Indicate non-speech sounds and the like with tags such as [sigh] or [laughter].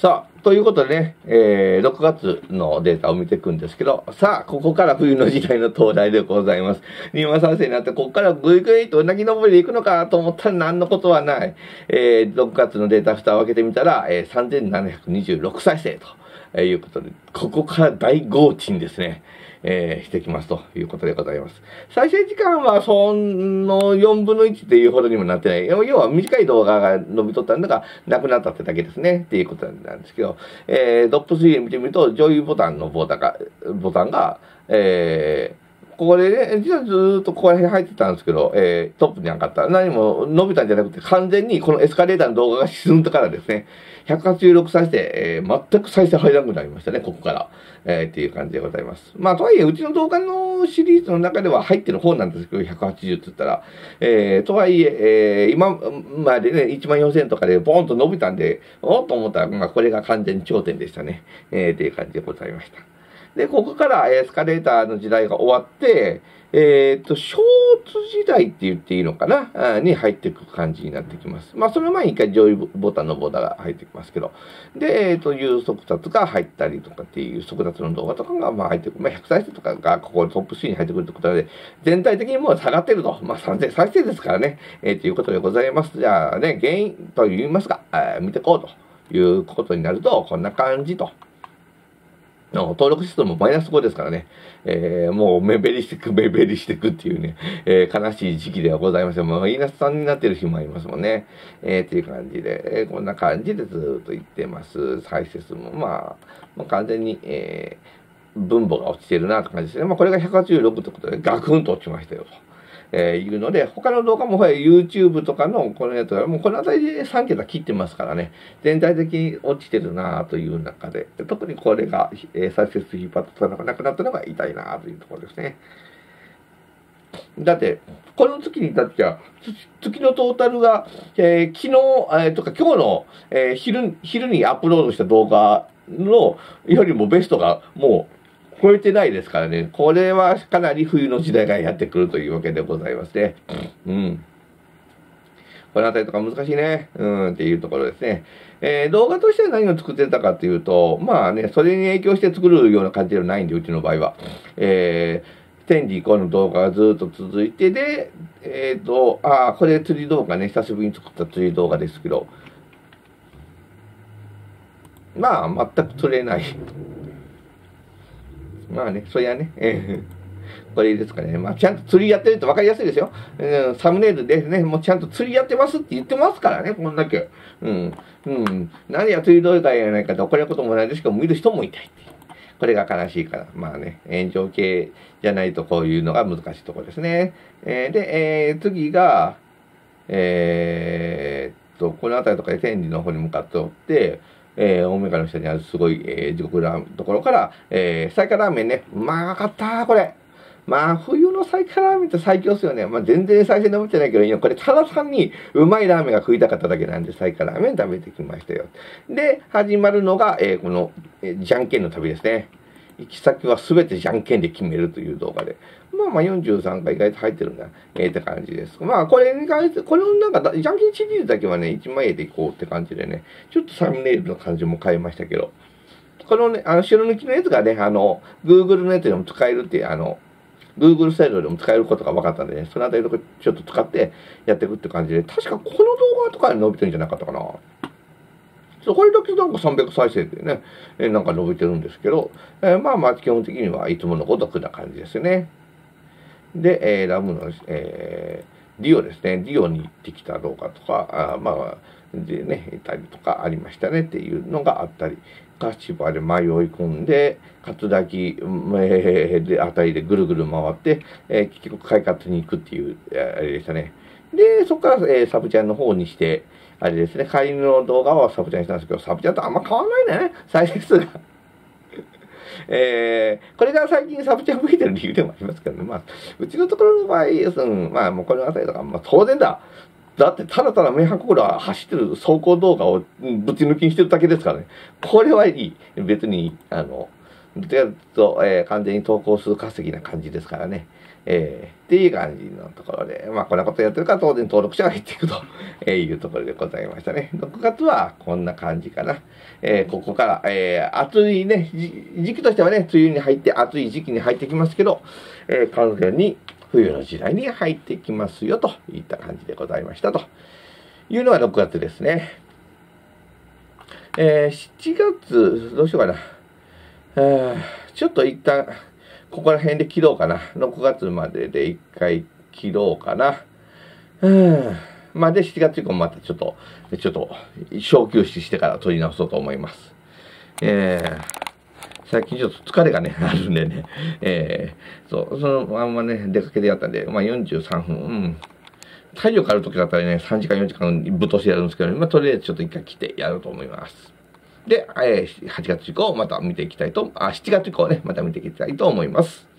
さあ、ということでね、えー、6月のデータを見ていくんですけど、さあ、ここから冬の時代の到来でございます。2万3世になって、ここからぐいぐいとうなぎ登りで行くのかと思ったら何のことはない。えー、6月のデータ蓋を開けてみたら、えー、3726再生と。え、いうことで、ここから大豪鎮ですね。えー、してきますということでございます。再生時間はその4分の1っていうほどにもなってない。要は短い動画が伸びとったのがなくなったってだけですね。っていうことなんですけど、えー、ドップ3で見てみると、上位ボタンのボタンが、ボタンが、えー、ここでね、実はずっとここら辺入ってたんですけど、えー、トップに上がった。何も伸びたんじゃなくて、完全にこのエスカレーターの動画が沈んだからですね、186再生、えー、全く再生入らなくなりましたね、ここから。えー、っていう感じでございます。まあ、とはいえ、うちの動画のシリーズの中では入ってる方なんですけど、180って言ったら。えー、とはいえ、えー、今までね、1万4000とかでボーンと伸びたんで、おっと思ったら、まあ、これが完全に頂点でしたね。えー、っていう感じでございました。で、ここからエスカレーターの時代が終わって、えっ、ー、と、ショーツ時代って言っていいのかな？に入っていく感じになってきます。まあ、その前に一回上位ボタンのボタンが入ってきますけど。で、えっ、ー、と、いう速達が入ったりとかっていう速達の動画とかがまあ入ってくる。まあ、100再生とかがここトップ3に入ってくるってことで、全体的にもう下がってると。まあ、3000再生ですからね。えー、ということでございます。じゃあね、原因と言いますか、見ていこうということになると、こんな感じと。の登録数もマイナス5ですからね、えー、もう目減りしてく、[laughs] 目減りしてくっていうね、えー、悲しい時期ではございまして、もうマイナス3になってる日もありますもんね。えー、っていう感じで、えー、こんな感じでずっと言ってます。再生数も、まあ、もう完全に、えー、分母が落ちてるなって感じですね。まあ、これが186ってことでガクンと落ちましたよと。えー、いうので、他の動画もほら YouTube とかのこのやつはもうこの辺りで3桁切ってますからね、全体的に落ちてるなという中で、特にこれが、えー、再生数引っ張ったのがなくなったのが痛いなというところですね。だって、この月に至っては、月のトータルが、えー、昨日、えー、とか今日の、えー、昼、昼にアップロードした動画のよりもベストがもう超えてないですからね。これはかなり冬の時代がやってくるというわけでございますね。うん。この辺りとか難しいね。うん、っていうところですね。えー、動画としては何を作ってたかっていうと、まあね、それに影響して作るような感じではないんで、うちの場合は。えー、天理以降の動画がずっと続いてで、えっ、ー、と、ああ、これ釣り動画ね、久しぶりに作った釣り動画ですけど、まあ、全く釣れない。まあね、そりゃね、えー、これですかね。まあ、ちゃんと釣りやってると分かりやすいですよ。うん、サムネイルでね、もうちゃんと釣りやってますって言ってますからね、こんだけ。うん。うん。何や釣り動画やないかと怒れることもないでしかも見る人もいたいって。これが悲しいから。まあね、炎上系じゃないとこういうのが難しいところですね。えー、で、えー、次が、えー、っと、この辺りとかで天理の方に向かっておって、えー、大メガの下にあるすごい、えー、地獄のところから、えー、サイカラーメンね。うまかったこれ。まあ、冬のサイカラーメンって最強っすよね。まあ、全然最初に思ってないけど、いいの、これ、ただ単にうまいラーメンが食いたかっただけなんで、サイカラーメン食べてきましたよ。で、始まるのが、えー、この、えー、じゃんけんの旅ですね。行き先は全てじゃんけんで決めるという動画で。まあまあ43回意外と入ってるんだ、ええー、って感じです。まあこれに関して、これのなんか、じゃんけんシリーズだけはね、1万円でいこうって感じでね、ちょっとサムネイルの感じも変えましたけど、このね、あの、白抜きのやつがね、あの、Google のやつでも使えるっていう、あの、Google スタイルでも使えることが分かったんでね、そのあたりとかちょっと使ってやっていくって感じで、確かこの動画とかで伸びてるんじゃなかったかな。そ、これだけなんか300再生でね、え、なんか伸びてるんですけど、え、まあまあ基本的にはいつものごとくな感じですね。で、えー、ラムの、えー、ディオですね、ディオに行ってきた動画とか、あまあ、でね、いたりとかありましたねっていうのがあったり、カシバで迷い込んで、勝滝、えー、で、あたりでぐるぐる回って、えー、結局買い方に行くっていう、あれでしたね。で、そこから、えー、サブちゃんの方にして、あれですね、帰りの動画はサブちゃんにしたんですけど、サブちゃんとあんま変わんないね、再生数が。[laughs] えー、これが最近サブチャン増えてる理由でもありますけどね。まあ、うちのところの場合、うん、まあ、もうこの辺りとか、まあ、当然だ。だって、ただただ明白コーラ走ってる走行動画をぶち抜きにしてるだけですからね。これはいい。別に、あの、どちらと、えー、完全に投稿する稼ぎな感じですからね。えー、っていう感じのところで、まあこんなことやってるから当然登録者が減っていくと [laughs] えいうところでございましたね。6月はこんな感じかな。えー、ここから、えー、暑いね、時期としてはね、梅雨に入って暑い時期に入ってきますけど、えー、完全に冬の時代に入ってきますよといった感じでございましたというのが6月ですね。えー、7月、どうしようかな。ちょっと一旦、ここら辺で切ろうかな。6月までで一回切ろうかな。うん。まあ、で、7月以降もまたちょっと、ちょっと、小休止してから取り直そうと思います。えー、最近ちょっと疲れがね、あるんでね、[laughs] えー、そう、そのまんまね、出かけてやったんで、まあ43分、うん。体力ある時だったらね、3時間4時間ぶっ通しやるんですけど、まあとりあえずちょっと一回来てやろうと思います。で、え、8月以降また見ていきたいと、あ、7月以降ね、また見ていきたいと思います。